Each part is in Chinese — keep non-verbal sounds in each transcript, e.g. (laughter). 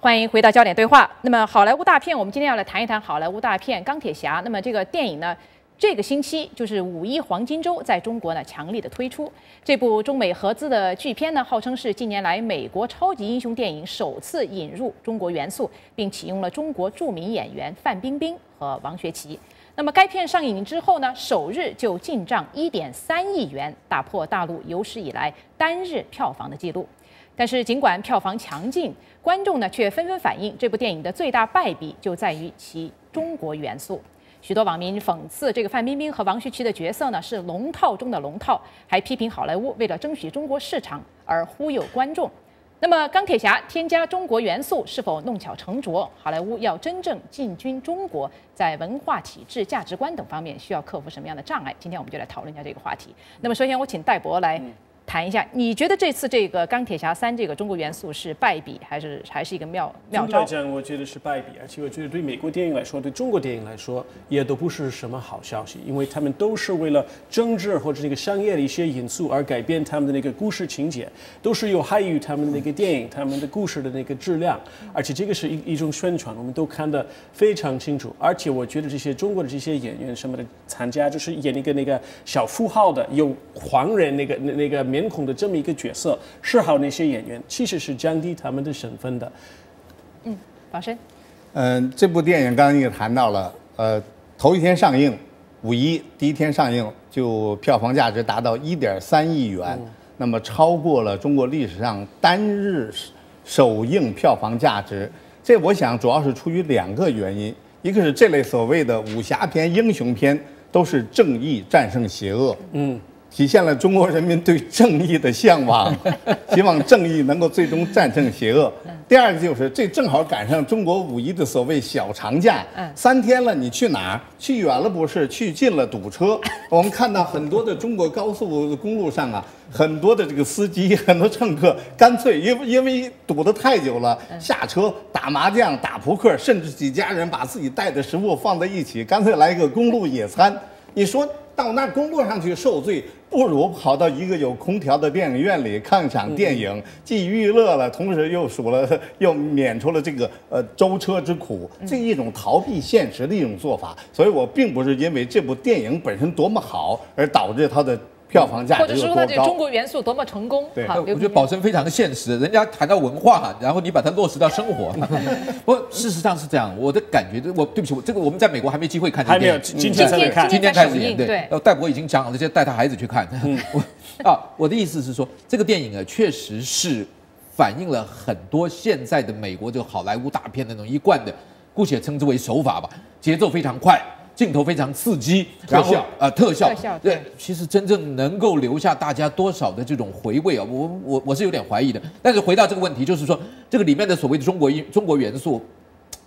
欢迎回到焦点对话。那么，好莱坞大片，我们今天要来谈一谈好莱坞大片《钢铁侠》。那么，这个电影呢，这个星期就是五一黄金周，在中国呢强力的推出。这部中美合资的巨片呢，号称是近年来美国超级英雄电影首次引入中国元素，并启用了中国著名演员范冰冰和王学圻。那么，该片上映之后呢，首日就进账一点三亿元，打破大陆有史以来单日票房的记录。但是，尽管票房强劲，观众呢却纷纷反映，这部电影的最大败笔就在于其中国元素。许多网民讽刺这个范冰冰和王学圻的角色呢是龙套中的龙套，还批评好莱坞为了争取中国市场而忽悠观众。那么，钢铁侠添加中国元素是否弄巧成拙？好莱坞要真正进军中国，在文化体制、价值观等方面需要克服什么样的障碍？今天我们就来讨论一下这个话题。那么，首先我请戴博来。谈一下，你觉得这次这个钢铁侠三这个中国元素是败笔，还是还是一个妙妙招？讲，我觉得是败笔，而且我觉得对美国电影来说，对中国电影来说，也都不是什么好消息，因为他们都是为了政治或者那个商业的一些因素而改变他们的那个故事情节，都是有害于他们的那个电影、他们的故事的那个质量，而且这个是一一种宣传，我们都看得非常清楚。而且我觉得这些中国的这些演员什么的参加，就是演一个那个小富豪的有黄人那个那那个。面孔的这么一个角色，示好那些演员，其实是降低他们的身份的。嗯，宝生。嗯，这部电影刚刚也谈到了，呃，头一天上映，五一第一天上映就票房价值达到一点三亿元，那么超过了中国历史上单日首映票房价值。这我想主要是出于两个原因，一个是这类所谓的武侠片、英雄片都是正义战胜邪恶。嗯。体现了中国人民对正义的向往，希望正义能够最终战胜邪恶。第二个就是这正好赶上中国五一的所谓小长假，三天了，你去哪儿？去远了不是，去近了堵车。我们看到很多的中国高速公路上啊，很多的这个司机、很多乘客，干脆因为因为堵得太久了，下车打麻将、打扑克，甚至几家人把自己带的食物放在一起，干脆来一个公路野餐。你说？到那公路上去受罪，不如跑到一个有空调的电影院里看一场电影，既娱乐了，同时又数了，(laughs) 又免除了这个呃舟车之苦，这一种逃避现实的一种做法。所以我并不是因为这部电影本身多么好而导致它的。票房价或者说它这中国元素多么成功？对，我觉得宝生非常的现实，人家谈到文化，然后你把它落实到生活。(laughs) 不，事实上是这样，我的感觉，我对不起，我这个我们在美国还没机会看。还没有，今天才看，今天开始演。对，戴博已经讲好了，就带他孩子去看。(laughs) 我啊，我的意思是说，这个电影啊，确实是反映了很多现在的美国这个好莱坞大片那种一贯的，姑且称之为手法吧，节奏非常快。镜头非常刺激，然后呃特效，对，其实真正能够留下大家多少的这种回味啊，我我我是有点怀疑的。但是回到这个问题，就是说这个里面的所谓的中国中国元素，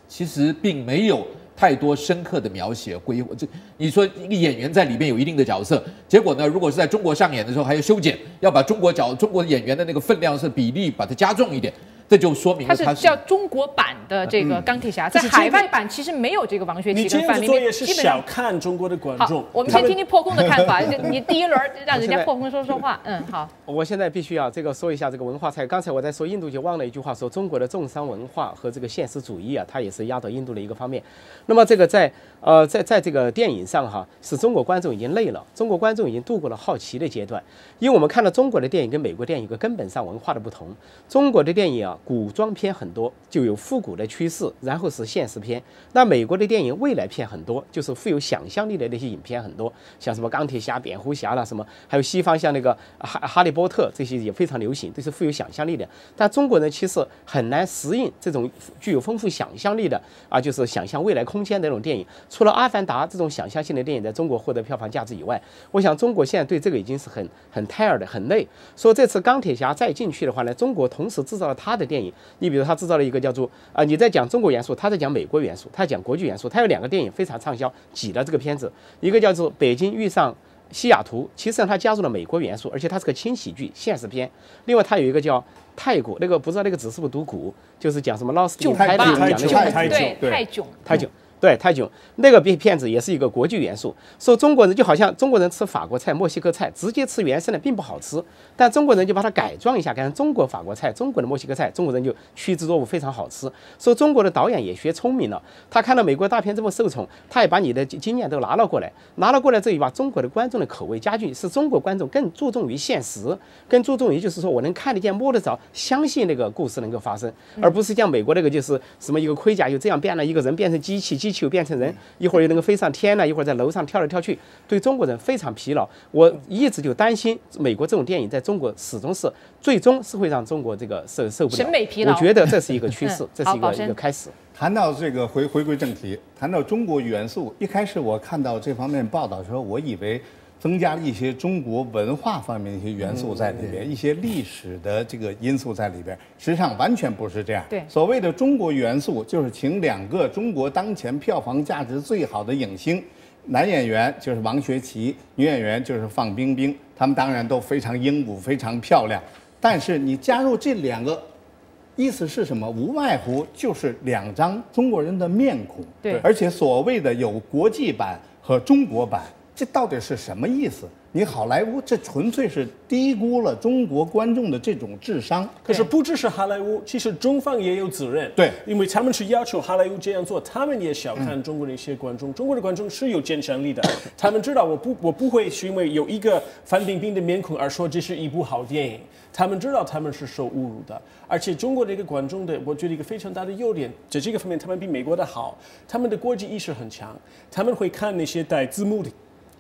其实并没有太多深刻的描写。归这你说一个演员在里面有一定的角色，结果呢，如果是在中国上演的时候还要修剪，要把中国角中国演员的那个分量是比例把它加重一点。这就说明它是叫中国版的这个钢铁侠，在海外版其实没有这个王学圻跟范冰冰，基本小看中国的观众。我们先听听破空的看法。(laughs) 你第一轮让人家破空说说话，嗯，好。(laughs) 我现在必须要这个说一下这个文化菜。刚才我在说印度就忘了一句话，说中国的重商文化和这个现实主义啊，它也是压倒印度的一个方面。那么这个在呃在在这个电影上哈，是中国观众已经累了，中国观众已经度过了好奇的阶段，因为我们看到中国的电影跟美国电影一个根本上文化的不同，中国的电影啊。古装片很多，就有复古的趋势，然后是现实片。那美国的电影未来片很多，就是富有想象力的那些影片很多，像什么钢铁侠、蝙蝠侠啦，什么，还有西方像那个哈哈利波特这些也非常流行，都是富有想象力的。但中国人其实很难适应这种具有丰富想象力的啊，就是想象未来空间的那种电影。除了《阿凡达》这种想象性的电影在中国获得票房价值以外，我想中国现在对这个已经是很很 tired 的，很累。说这次钢铁侠再进去的话呢，中国同时制造了他的电影。你比如他制造了一个叫做啊，你在讲中国元素，他在讲美国元素，他讲国际元素，他有两个电影非常畅销，挤的这个片子，一个叫做《北京遇上西雅图》，其实上他加入了美国元素，而且它是个轻喜剧现实片。另外他有一个叫泰国，那个不知道那个字是不是读古，就是讲什么老斯囧泰囧讲的泰囧，对泰囧泰囧。对泰囧那个片片子也是一个国际元素，说中国人就好像中国人吃法国菜、墨西哥菜，直接吃原生的并不好吃，但中国人就把它改装一下，改成中国法国菜、中国的墨西哥菜，中国人就趋之若鹜，非常好吃。说中国的导演也学聪明了，他看到美国大片这么受宠，他也把你的经验都拿了过来，拿了过来之后，把中国的观众的口味加进去，使中国观众更注重于现实，更注重于就是说我能看得见、摸得着，相信那个故事能够发生，而不是像美国那个就是什么一个盔甲又这样变了，一个人变成机器，机器又变成人，一会儿又能够飞上天了，一会儿在楼上跳来跳去，对中国人非常疲劳。我一直就担心美国这种电影在中国始终是最终是会让中国这个受受不了。审美疲劳我觉得这是一个趋势嗯，这是一个一个开始。谈到这个回回归正题，谈到中国元素，一开始我看到这方面报道的时候，我以为增加了一些中国文化方面的一些元素在里边，一些历史的这个因素在里边。实际上完全不是这样。对所谓的中国元素，就是请两个中国当前票房价值最好的影星。男演员就是王学圻，女演员就是范冰冰，他们当然都非常英武，非常漂亮。但是你加入这两个意思是什么？无外乎就是两张中国人的面孔，对而且所谓的有国际版和中国版，这到底是什么意思？你好莱坞这纯粹是低估了中国观众的这种智商。可是不只是好莱坞，其实中方也有责任。对因为他们是要求好莱坞这样做，他们也小看中国的一些观众。中国的观众是有鉴赏力的，(coughs) 他们知道我不我不会是因为有一个范冰冰的面孔而说这是一部好电影。他们知道他们是受侮辱的，而且中国的一个观众的，我觉得一个非常大的优点，在这个方面他们比美国的好，他们的国际意识很强，他们会看那些带字幕的。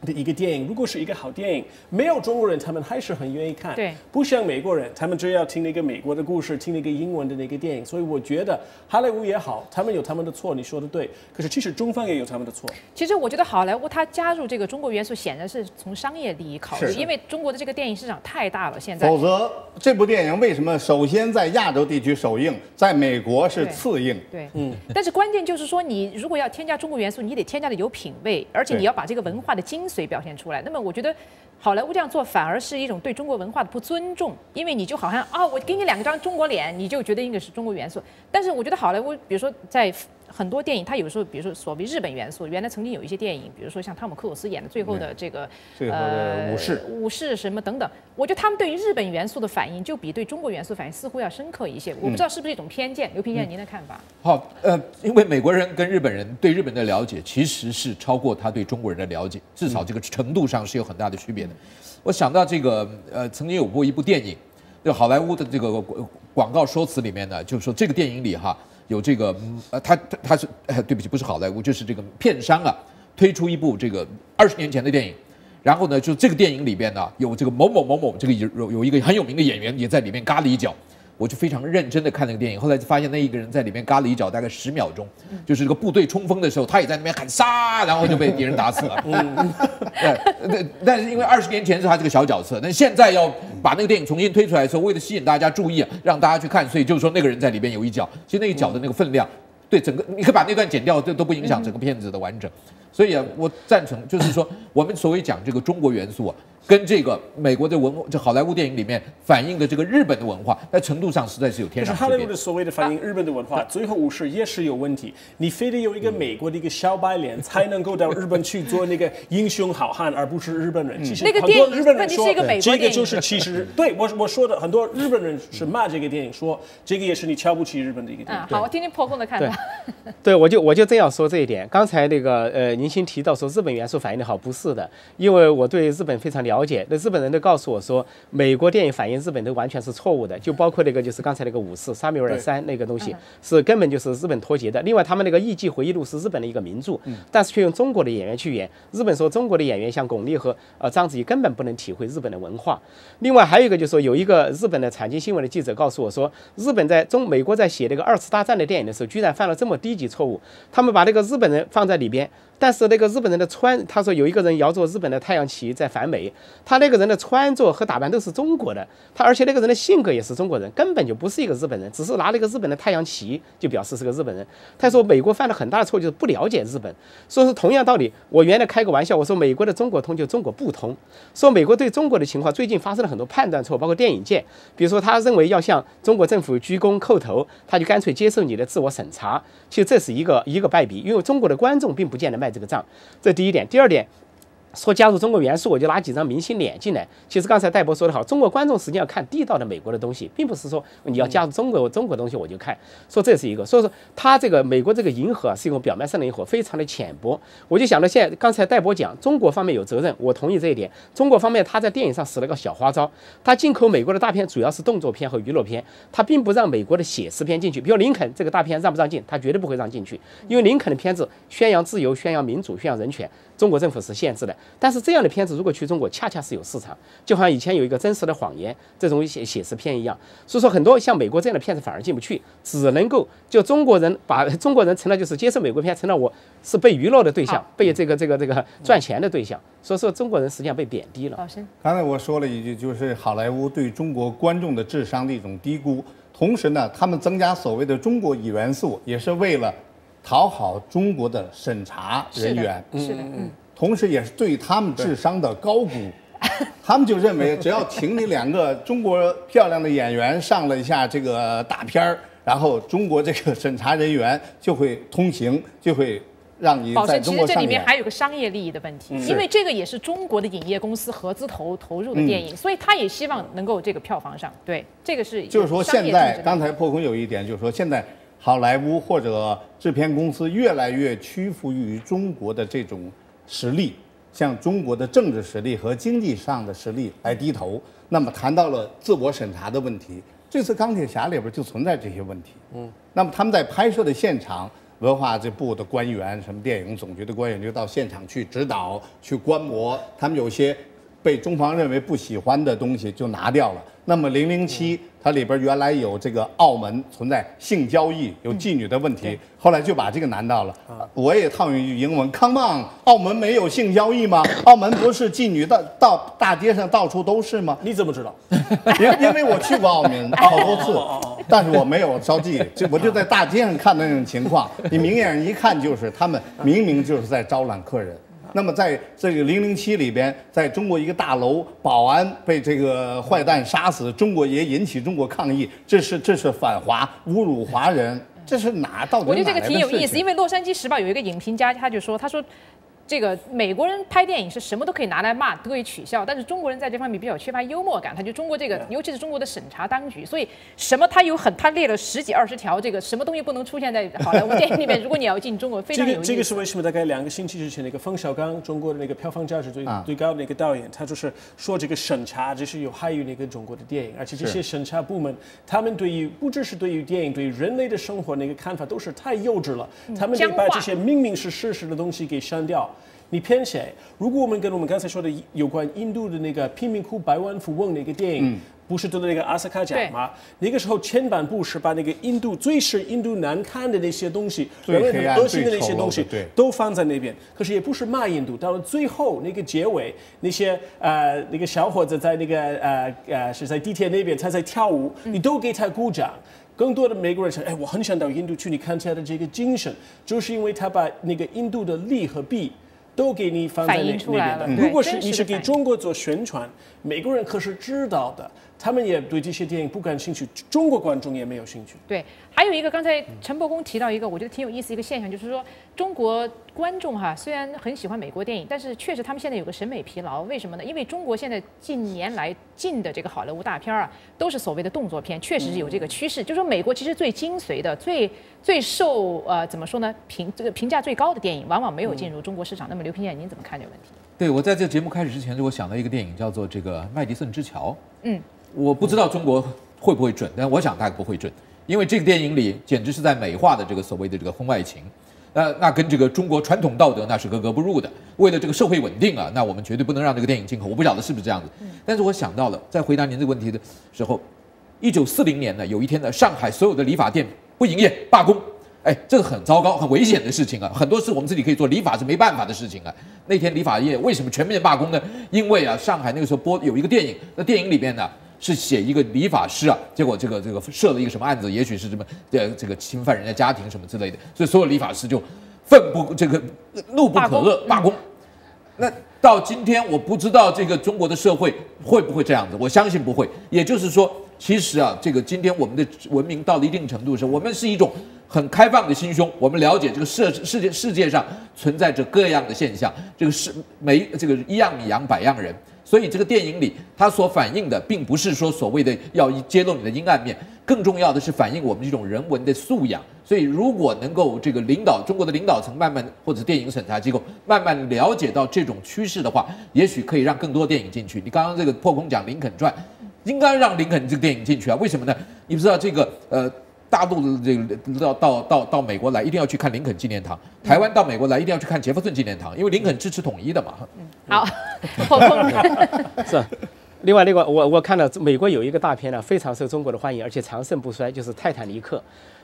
的一个电影，如果是一个好电影，没有中国人，他们还是很愿意看。对不像美国人，他们只要听那个美国的故事，听那个英文的那个电影。所以我觉得好莱坞也好，他们有他们的错，你说的对。可是其实中方也有他们的错。其实我觉得好莱坞它加入这个中国元素，显然是从商业利益考虑，因为中国的这个电影市场太大了，现在否则，这部电影为什么首先在亚洲地区首映，在美国是次映？对，嗯，但是关键就是说，你如果要添加中国元素，你得添加的有品位，而且你要把这个文化的精髓表现出来。那么我觉得，好莱坞这样做反而是一种对中国文化的不尊重，因为你就好像啊，我给你两张中国脸，你就觉得应该是中国元素。但是我觉得好莱坞，比如说在很多电影，它有时候，比如说所谓日本元素，原来曾经有一些电影，比如说像汤姆克鲁斯演的最后的这个最后的武士武士什么等等，我觉得他们对于日本元素的反应就比对中国元素反应似乎要深刻一些。我不知道是不是一种偏见，刘平先生您的看法？好，呃，因为美国人跟日本人对日本的了解其实是超过他对中国人的了解，至少这个程度上是有很大的区别的。我想到这个，呃，曾经有过一部电影，就好莱坞的这个广广告说辞里面呢，就是说这个电影里哈有这个，呃，他他他是，对不起，不是好莱坞，就是这个片商啊推出一部这个二十年前的电影。然后呢，就这个电影里边呢，有这个某某某某这个有有一个很有名的演员也在里面嘎了一脚，我就非常认真的看那个电影，后来就发现那一个人在里面嘎了一脚，大概十秒钟，就是这个部队冲锋的时候，他也在那边喊杀，然后就被敌人打死了。嗯，(laughs) 对对，但是因为二十年前是他这个小角色，那现在要把那个电影重新推出来的时候，为了吸引大家注意，让大家去看，所以就是说那个人在里边有一脚，其实那一脚的那个分量。对整个，你可以把那段剪掉，这都不影响整个片子的完整。所以啊，我赞成，就是说，我们所谓讲这个中国元素啊，跟这个美国的文化，这好莱坞电影里面反映的这个日本的文化，在程度上实在是有天壤之别好莱坞的。所谓的反映日本的文化，最后武士也是有问题。你非得有一个美国的一个小白脸才能够到日本去做那个英雄好汉，而不是日本人。其实很那个电影多日本人说问题是一个美这个就是其实 (laughs) 对我我说的很多日本人是骂这个电影，说这个也是你瞧不起日本的一个电影嗯，。好，我听听破空的看法。对，(laughs) 我就我就这样说这一点。刚才那个呃，您先提到说日本元素反映的好，不是的，因为我对日本非常了解。那日本人都告诉我说，美国电影反映日本都完全是错误的，就包括那个就是刚才那个武士沙缪尔三那个东西，是根本就是日本脱节的。另外，他们那个《艺伎回忆录》是日本的一个名著，但是却用中国的演员去演。日本说中国的演员像巩俐和呃章子怡根本不能体会日本的文化。另外还有一个就是说，有一个日本的产经新闻的记者告诉我说，日本在中美国在写那个二次大战的电影的时候，居然犯了这么低级错误。他们把那个日本人放在里边，但是那个日本人的穿，他说有一个人摇着日本的太阳旗在反美，他那个人的穿着和打扮都是中国的，他而且那个人的性格也是中国人，根本就不是一个日本人，只是拿了一个日本的太阳旗就表示是个日本人。他说美国犯了很大的错，就是不了解日本。所以说同样道理，我原来开个玩笑，我说美国的中国通就中国不通，说美国对中国的情况最近发生了很多判断错，包括电影界，比如说他认为要向中国政府鞠躬叩头，他就干脆接受你的自我审查。其实这是一个一个败笔，因为中国的观众并不见得卖这个账。这第一点，第二点。说加入中国元素，我就拿几张明星脸进来。其实刚才戴博说的好，中国观众实际上看地道的美国的东西，并不是说你要加入中国中国东西我就看。说这是一个，所以说他这个美国这个银河是一种表面上的银河，非常的浅薄。我就想到现在刚才戴博讲中国方面有责任，我同意这一点。中国方面他在电影上使了个小花招，他进口美国的大片主要是动作片和娱乐片，他并不让美国的写实片进去。比如林肯这个大片让不让进？他绝对不会让进去，因为林肯的片子宣扬自由、宣扬民主、宣扬人权。中国政府是限制的，但是这样的片子如果去中国，恰恰是有市场，就好像以前有一个真实的谎言这种写写实片一样。所以说，很多像美国这样的片子反而进不去，只能够就 (laughs) 中国人把中国人成了就是接受美国片，成了我是被娱乐的对象，被这个这个这个赚钱的对象。所以说，中国人实际上被贬低了。老师，刚才我说了一句，就是好莱坞对中国观众的智商的一种低估，同时呢，他们增加所谓的中国元素，也是为了。讨好中国的审查人员，是的，嗯，同时也是对他们智商的高估。(laughs) 他们就认为，只要请你两个中国漂亮的演员上了一下这个大片儿，然后中国这个审查人员就会通行，就会让你在中国其实这里面还有个商业利益的问题，因为这个也是中国的影业公司合资投投入的电影，所以他也希望能够这个票房上，对，这个是就是说现在刚才破空有一点，就是说现在。好莱坞或者制片公司越来越屈服于中国的这种实力，向中国的政治实力和经济上的实力来低头。那么谈到了自我审查的问题，这次《钢铁侠》里边就存在这些问题。嗯，那么他们在拍摄的现场，文化这部的官员，什么电影总局的官员就到现场去指导、去观摩，他们有些被中方认为不喜欢的东西就拿掉了。那么《零零七》。它里边原来有这个澳门存在性交易、有妓女的问题，后来就把这个难到了。我也套用一句英文：Come on，澳门没有性交易吗？(coughs) 澳门不是妓女到到大街上到处都是吗？你怎么知道？因因为我去过澳门好多次，但是我没有招妓，就我就在大街上看那种情况，(laughs) 你明眼一看就是他们明明就是在招揽客人。那么在这个零零七里边，在中国一个大楼，保安被这个坏蛋杀死，中国也引起中国抗议，这是这是反华，侮辱华人，这是哪到底？我觉得这个挺有意思，因为《洛杉矶时报》有一个影评家，他就说，他说。这个美国人拍电影是什么都可以拿来骂，都可以取笑，但是中国人在这方面比较缺乏幽默感。他就中国这个，尤其是中国的审查当局，所以什么他有很他列了十几二十条，这个什么东西不能出现在好莱坞电影里面。如果你要进中国，非常有意思。这个这个是为什么？大概两个星期之前，那个冯小刚，中国的那个票房价值最最高的那个导演，他就是说这个审查这是有害于那个中国的电影，而且这些审查部门，他们对于不只是对于电影，对于人类的生活那个看法都是太幼稚了，他们得把这些明明是事实的东西给删掉。你骗谁？如果我们跟我们刚才说的有关印度的那个贫民窟百万富翁那个电影，不是得了那个阿斯卡奖吗？那个时候前半部是把那个印度最是印度难看的那些东西，最很恶心的那些东西，都放在那边。可是也不是骂印度，到了最后那个结尾，那些呃那个小伙子在那个呃呃是在地铁那边他在跳舞，你都给他鼓掌。更多的美国人说，哎，我很想到印度去，你看他的这个精神，就是因为他把那个印度的利和弊。都给你放在那那边的。如果是你是给中国做宣传，美国人可是知道的。他们也对这些电影不感兴趣，中国观众也没有兴趣。对，还有一个刚才陈伯公提到一个，我觉得挺有意思一个现象，就是说中国观众哈虽然很喜欢美国电影，但是确实他们现在有个审美疲劳。为什么呢？因为中国现在近年来进的这个好莱坞大片啊，都是所谓的动作片，确实是有这个趋势。就说美国其实最精髓的、最最受呃怎么说呢评这个评价最高的电影，往往没有进入中国市场。那么刘平燕，您怎么看这个问题？对我在这节目开始之前，就我想到一个电影，叫做这个《麦迪逊之桥》。嗯。我不知道中国会不会准，但我想大概不会准，因为这个电影里简直是在美化的这个所谓的这个婚外情，那那跟这个中国传统道德那是格格不入的。为了这个社会稳定啊，那我们绝对不能让这个电影进口。我不晓得是不是这样子，但是我想到了，在回答您这个问题的时候，一九四零年呢，有一天呢，上海所有的理发店不营业罢工，哎，这个很糟糕、很危险的事情啊！很多事我们自己可以做，理法是没办法的事情啊。那天理法业为什么全面罢工呢？因为啊，上海那个时候播有一个电影，那电影里面呢是写一个理发师啊，结果这个这个设了一个什么案子，也许是什么呃这个侵犯人家家庭什么之类的，所以所有理发师就愤不这个怒不可遏罢工。那到今天，我不知道这个中国的社会会不会这样子，我相信不会。也就是说，其实啊，这个今天我们的文明到了一定程度的时候，我们是一种很开放的心胸，我们了解这个世世界世界上存在着各样的现象，这个是每这个一样米养百样人。所以这个电影里，它所反映的并不是说所谓的要揭露你的阴暗面，更重要的是反映我们这种人文的素养。所以，如果能够这个领导中国的领导层慢慢或者电影审查机构慢慢了解到这种趋势的话，也许可以让更多电影进去。你刚刚这个破空讲《林肯传》，应该让林肯这个电影进去啊？为什么呢？你不知道这个呃。大陆的这个到到到到美国来，一定要去看林肯纪念堂；台湾到美国来，一定要去看杰弗逊纪念堂，因为林肯支持统一的嘛。好，(laughs) 是。另外，另外，我我看到美国有一个大片呢，非常受中国的欢迎，而且长盛不衰，就是《泰坦尼克》。《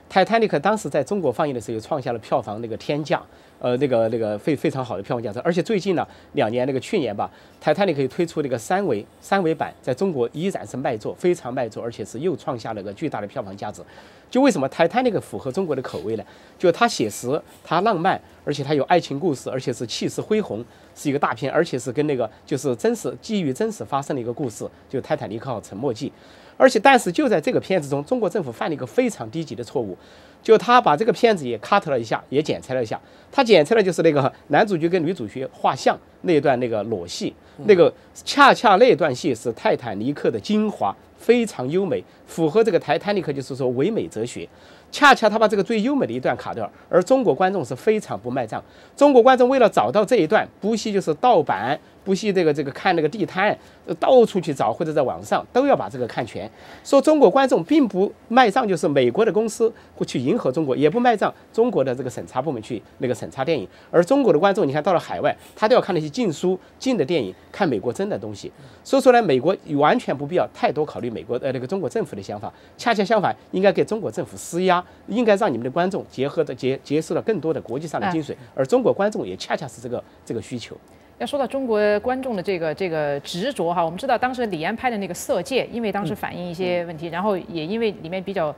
泰坦尼克》当时在中国放映的时候，创下了票房那个天价。呃，那个那个非非常好的票房价值，而且最近呢，两年那个去年吧，泰坦尼克推出那个三维三维版，在中国依然是卖座，非常卖座，而且是又创下了个巨大的票房价值。就为什么泰坦尼克符合中国的口味呢？就它写实，它浪漫，而且它有爱情故事，而且是气势恢宏，是一个大片，而且是跟那个就是真实基于真实发生的一个故事，就泰坦尼克号沉没记。而且，但是就在这个片子中，中国政府犯了一个非常低级的错误，就他把这个片子也 cut 了一下，也剪裁了一下。他剪裁的就是那个男主角跟女主角画像那段那个裸戏，那个恰恰那段戏是泰坦尼克的精华，非常优美，符合这个泰坦尼克就是说唯美哲学。恰恰他把这个最优美的一段卡掉，而中国观众是非常不卖账。中国观众为了找到这一段，不惜就是盗版。不惜这个这个看那个地摊，到处去找或者在网上都要把这个看全。说中国观众并不卖账，就是美国的公司会去迎合中国，也不卖账，中国的这个审查部门去那个审查电影。而中国的观众，你看到了海外，他都要看那些禁书禁的电影，看美国真的东西。所以说呢，美国完全不必要太多考虑美国呃那个中国政府的想法，恰恰相反，应该给中国政府施压，应该让你们的观众结合的结结识了更多的国际上的精髓。而中国观众也恰恰是这个这个需求。要说到中国观众的这个这个执着哈，我们知道当时李安拍的那个《色戒》，因为当时反映一些问题，然后也因为里面比较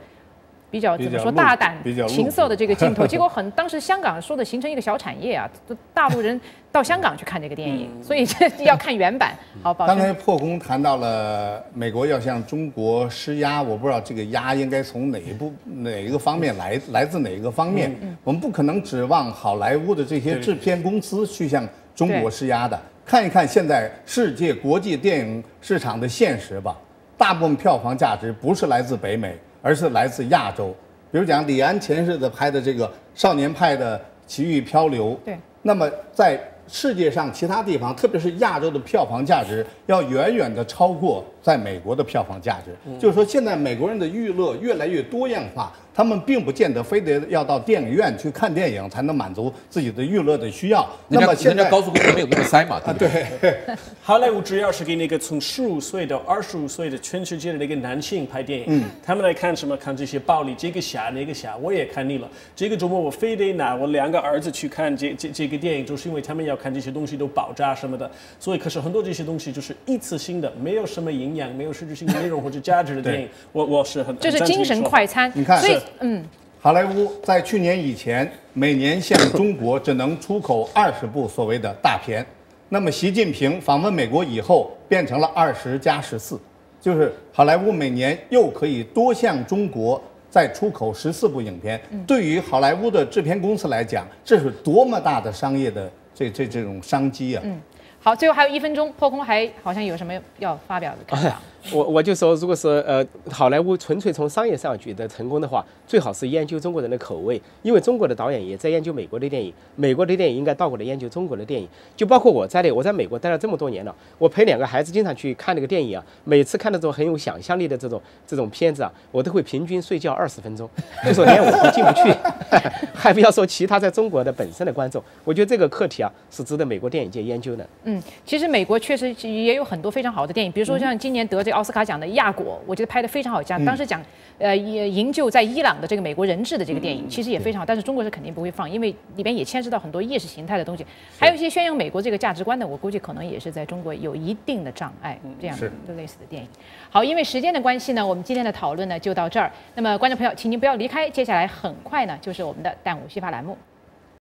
比较怎么说大胆情色的这个镜头，结果很当时香港说的形成一个小产业啊，大陆人到香港去看这个电影，所以这 (laughs) 要看原版。好，刚才破空谈到了美国要向中国施压，我不知道这个压应该从哪一部哪一个方面来，来自哪一个方面？我们不可能指望好莱坞的这些制片公司去向。中国施压的，看一看现在世界国际电影市场的现实吧。大部分票房价值不是来自北美，而是来自亚洲。比如讲李安前世的拍的这个《少年派的奇遇漂流》，对，那么在世界上其他地方，特别是亚洲的票房价值要远远的超过在美国的票房价值。就是说，现在美国人的娱乐越来越多样化。他们并不见得非得要到电影院去看电影才能满足自己的娱乐的需要。那么现在高速公路没有那么塞嘛？(laughs) 对不对？好莱坞主要是给那个从十五岁到二十五岁的全世界的那个男性拍电影。嗯。他们来看什么？看这些暴力，这个侠那个侠，我也看腻了。这个周末我非得拿我两个儿子去看这这这个电影，就是因为他们要看这些东西都爆炸什么的。所以，可是很多这些东西就是一次性的，没有什么营养、没有实质性的内容或者价值的 (laughs) 电影。我我是很这是精神快餐。你看。所以。嗯，好莱坞在去年以前，每年向中国只能出口二十部所谓的大片。那么习近平访问美国以后，变成了二十加十四，就是好莱坞每年又可以多向中国再出口十四部影片。对于好莱坞的制片公司来讲，这是多么大的商业的这这这种商机啊！嗯，好，最后还有一分钟，破空还好像有什么要发表的看法？我我就说，如果是呃好莱坞纯粹从商业上取得成功的话，最好是研究中国人的口味，因为中国的导演也在研究美国的电影，美国的电影应该倒过来研究中国的电影。就包括我在内，我在美国待了这么多年了，我陪两个孩子经常去看那个电影啊，每次看那种很有想象力的这种这种片子啊，我都会平均睡觉二十分钟，就说连我都进不去。(laughs) 还不要说其他在中国的本身的观众，我觉得这个课题啊是值得美国电影界研究的。嗯，其实美国确实也有很多非常好的电影，比如说像今年得这个奥斯卡奖的《亚果》，我觉得拍的非常好，讲当时讲呃营救在伊朗的这个美国人质的这个电影，其实也非常好，但是中国是肯定不会放，因为里边也牵涉到很多意识形态的东西，还有一些宣扬美国这个价值观的，我估计可能也是在中国有一定的障碍，这样的类似的电影。好，因为时间的关系呢，我们今天的讨论呢就到这儿。那么观众朋友，请您不要离开，接下来很快呢就是我们的弹幕虚发栏目。